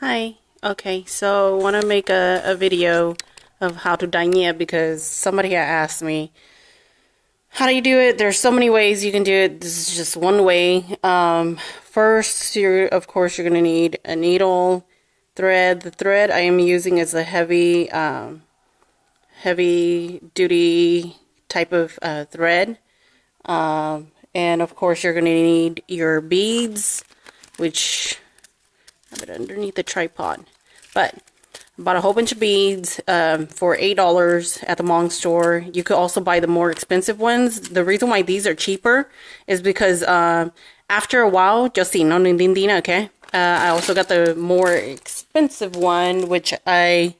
Hi. Okay, so I want to make a, a video of how to dañe because somebody had asked me, how do you do it? There's so many ways you can do it. This is just one way. Um, first, you're of course you're going to need a needle, thread. The thread I am using is a heavy, um, heavy duty type of uh, thread. Um, and of course you're going to need your beads, which have it underneath the tripod. But I bought a whole bunch of beads um, for $8 at the Hmong store. You could also buy the more expensive ones. The reason why these are cheaper is because uh, after a while, Justine, no nindindina, okay? Uh, I also got the more expensive one, which I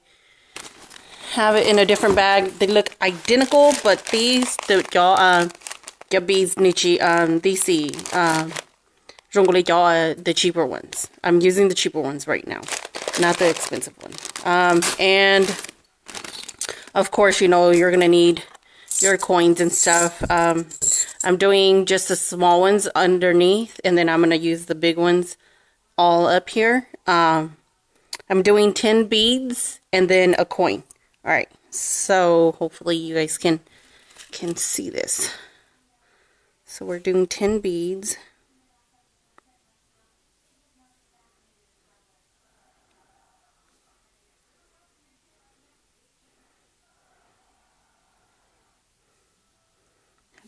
have it in a different bag. They look identical, but these, the y'all, uh, your beads, Nichi, um, DC, um, the cheaper ones. I'm using the cheaper ones right now, not the expensive one. Um, and of course, you know, you're going to need your coins and stuff. Um, I'm doing just the small ones underneath, and then I'm going to use the big ones all up here. Um, I'm doing 10 beads and then a coin. All right, so hopefully you guys can can see this. So we're doing 10 beads.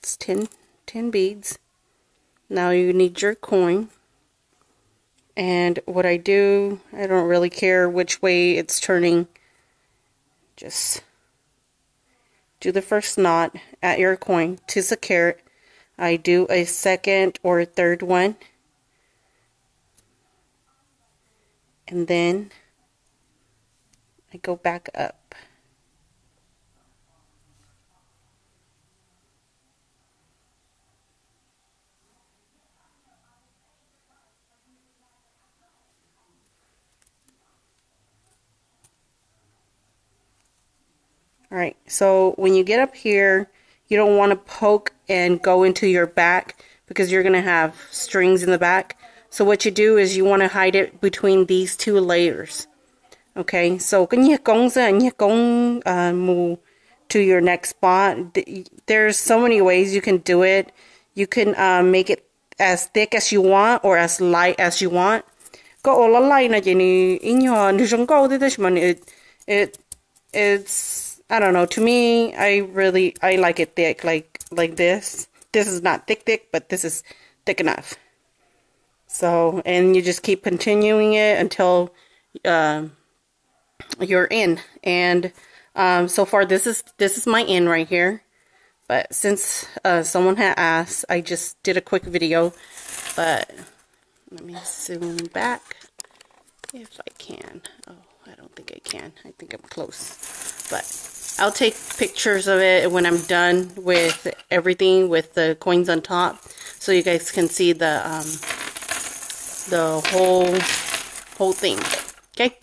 That's 10, 10 beads. Now you need your coin. And what I do, I don't really care which way it's turning. Just do the first knot at your coin to the carat I do a second or third one. And then I go back up. Alright, so when you get up here, you don't want to poke and go into your back because you're going to have strings in the back. So what you do is you want to hide it between these two layers. Okay, so uh, move to your next spot. There's so many ways you can do it. You can uh, make it as thick as you want or as light as you want. Có all line na jeni inyo go it it it's I don't know. To me, I really I like it thick, like like this. This is not thick, thick, but this is thick enough. So, and you just keep continuing it until uh, you're in. And um, so far, this is this is my in right here. But since uh, someone had asked, I just did a quick video. But let me zoom back if I can. Oh, I don't think I can. I think I'm close. But I'll take pictures of it when I'm done with everything with the coins on top so you guys can see the um, the whole whole thing. Okay.